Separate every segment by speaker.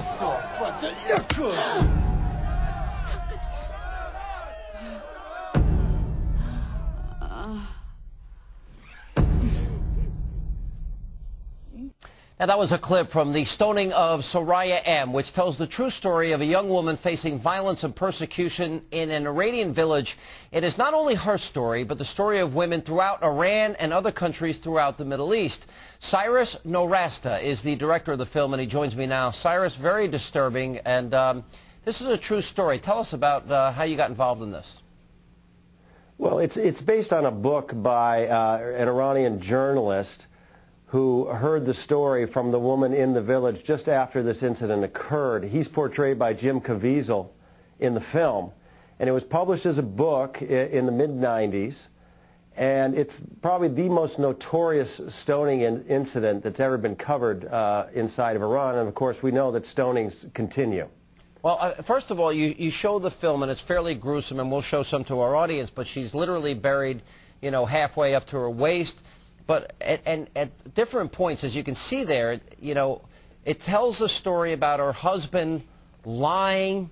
Speaker 1: Ça, ça, ça, ça, ça,
Speaker 2: Now, that was a clip from the stoning of Soraya M., which tells the true story of a young woman facing violence and persecution in an Iranian village. It is not only her story, but the story of women throughout Iran and other countries throughout the Middle East. Cyrus Nowrasteh is the director of the film, and he joins me now. Cyrus, very disturbing, and um, this is a true story. Tell us about uh, how you got involved in this.
Speaker 3: Well, it's, it's based on a book by uh, an Iranian journalist who heard the story from the woman in the village just after this incident occurred. He's portrayed by Jim Caviezel in the film. And it was published as a book in the mid-90s. And it's probably the most notorious stoning in incident that's ever been covered uh, inside of Iran. And, of course, we know that stonings continue.
Speaker 2: Well, uh, first of all, you, you show the film, and it's fairly gruesome, and we'll show some to our audience, but she's literally buried, you know, halfway up to her waist. But at, and at different points, as you can see there, you know, it tells a story about her husband lying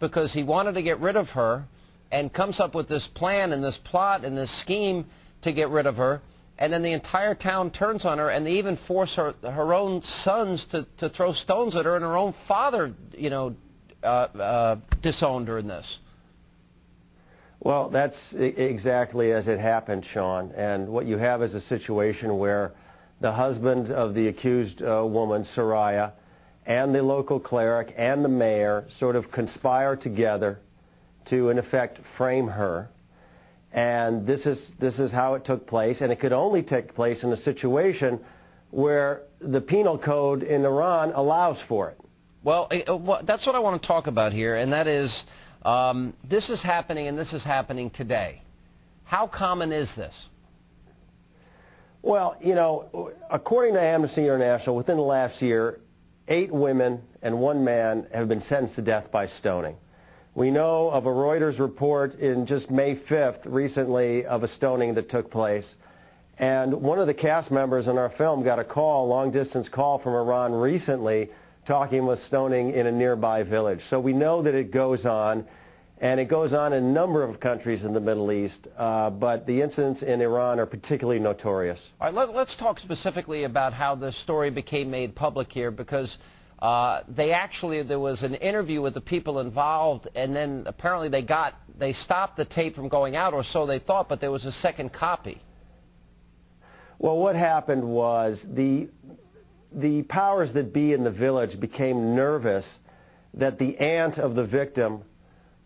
Speaker 2: because he wanted to get rid of her and comes up with this plan and this plot and this scheme to get rid of her. And then the entire town turns on her, and they even force her, her own sons to, to throw stones at her, and her own father, you know, uh, uh, disowned her in this.
Speaker 3: Well, that's exactly as it happened, Sean. And what you have is a situation where the husband of the accused uh, woman, Soraya, and the local cleric and the mayor sort of conspire together to, in effect, frame her. And this is, this is how it took place. And it could only take place in a situation where the penal code in Iran allows for it.
Speaker 2: Well, uh, that's what I want to talk about here, and that is um, this is happening, and this is happening today. How common is this?
Speaker 3: Well, you know, according to Amnesty International, within the last year, eight women and one man have been sentenced to death by stoning. We know of a Reuters report in just May 5th recently of a stoning that took place. And one of the cast members in our film got a call, a long-distance call from Iran recently talking with stoning in a nearby village. So we know that it goes on, and it goes on in a number of countries in the Middle East, uh, but the incidents in Iran are particularly notorious.
Speaker 2: All right, let, us talk specifically about how this story became made public here, because uh, they actually, there was an interview with the people involved, and then apparently they got, they stopped the tape from going out, or so they thought, but there was a second copy.
Speaker 3: Well, what happened was the the powers that be in the village became nervous that the aunt of the victim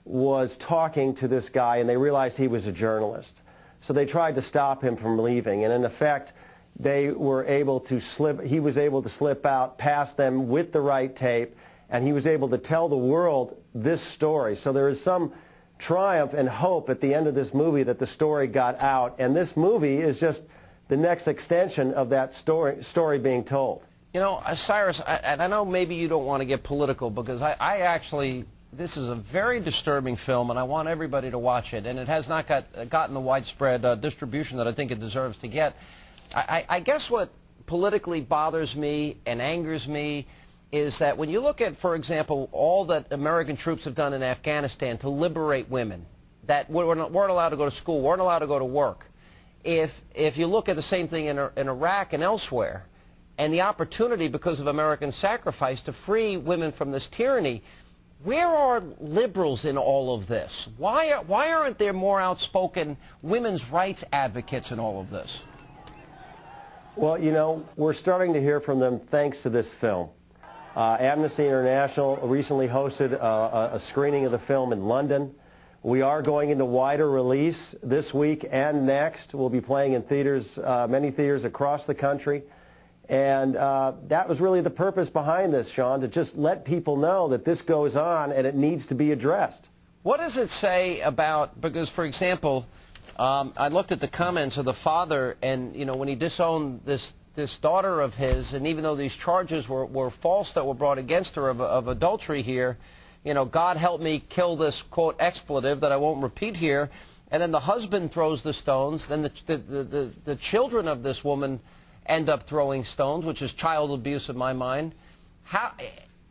Speaker 3: was talking to this guy and they realized he was a journalist. So they tried to stop him from leaving. And in effect, they were able to slip, he was able to slip out past them with the right tape and he was able to tell the world this story. So there is some triumph and hope at the end of this movie that the story got out. And this movie is just the next extension of that story, story being told.
Speaker 2: You know, uh, Cyrus, I, and I know maybe you don't want to get political because I, I actually, this is a very disturbing film and I want everybody to watch it. And it has not got, uh, gotten the widespread uh, distribution that I think it deserves to get. I, I, I guess what politically bothers me and angers me is that when you look at, for example, all that American troops have done in Afghanistan to liberate women that weren't, weren't allowed to go to school, weren't allowed to go to work, if, if you look at the same thing in, in Iraq and elsewhere, and the opportunity because of American sacrifice to free women from this tyranny. Where are liberals in all of this? Why, why aren't there more outspoken women's rights advocates in all of this?
Speaker 3: Well, you know, we're starting to hear from them thanks to this film. Uh, Amnesty International recently hosted a, a, screening of the film in London. We are going into wider release this week and next. We'll be playing in theaters, uh, many theaters across the country. And uh, that was really the purpose behind this, Sean, to just let people know that this goes on and it needs to be addressed.
Speaker 2: What does it say about, because, for example, um, I looked at the comments of the father, and, you know, when he disowned this, this daughter of his, and even though these charges were, were false that were brought against her of, of adultery here, you know, God help me kill this, quote, expletive that I won't repeat here. And then the husband throws the stones. Then the, the, the, the children of this woman end up throwing stones, which is child abuse in my mind. How,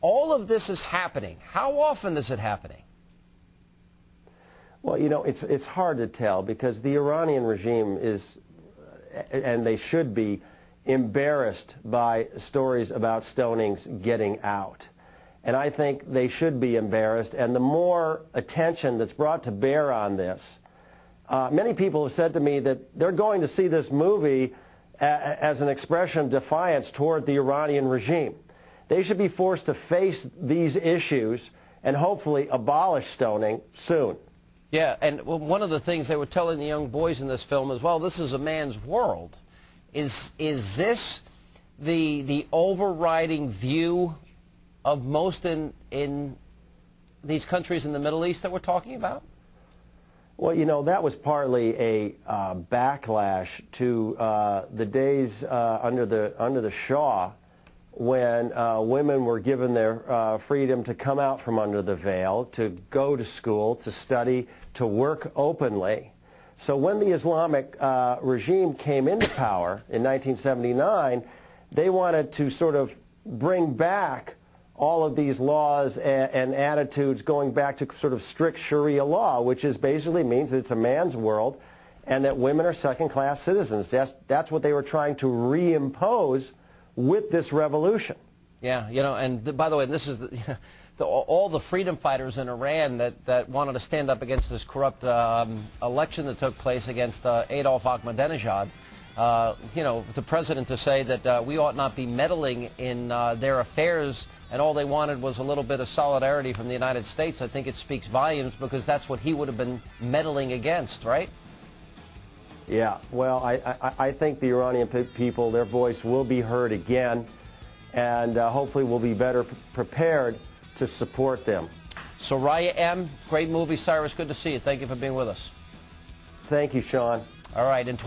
Speaker 2: all of this is happening. How often is it happening?
Speaker 3: Well, you know, it's, it's hard to tell because the Iranian regime is, and they should be, embarrassed by stories about stonings getting out. And I think they should be embarrassed. And the more attention that's brought to bear on this, uh, many people have said to me that they're going to see this movie as an expression of defiance toward the Iranian regime. They should be forced to face these issues and hopefully abolish stoning soon.
Speaker 2: Yeah, and one of the things they were telling the young boys in this film is, well, this is a man's world. Is is this the the overriding view of most in in these countries in the Middle East that we're talking about?
Speaker 3: Well, you know, that was partly a uh, backlash to uh, the days uh, under the under the Shah when uh, women were given their uh, freedom to come out from under the veil, to go to school, to study, to work openly. So when the Islamic uh, regime came into power in 1979, they wanted to sort of bring back all of these laws and, and attitudes going back to sort of strict Sharia law, which is basically means that it's a man's world and that women are second-class citizens. That's, that's what they were trying to reimpose with this revolution.
Speaker 2: Yeah, you know, and th by the way, this is the, the, all the freedom fighters in Iran that, that wanted to stand up against this corrupt um, election that took place against uh, Adolf Ahmadinejad. Uh, you know, the president to say that uh, we ought not be meddling in uh, their affairs and all they wanted was a little bit of solidarity from the United States, I think it speaks volumes because that's what he would have been meddling against, right?
Speaker 3: Yeah, well, I, I, I think the Iranian people, their voice will be heard again, and uh, hopefully we'll be better prepared to support them.
Speaker 2: Soraya M., great movie. Cyrus, good to see you. Thank you for being with us.
Speaker 3: Thank you, Sean.
Speaker 2: All right, in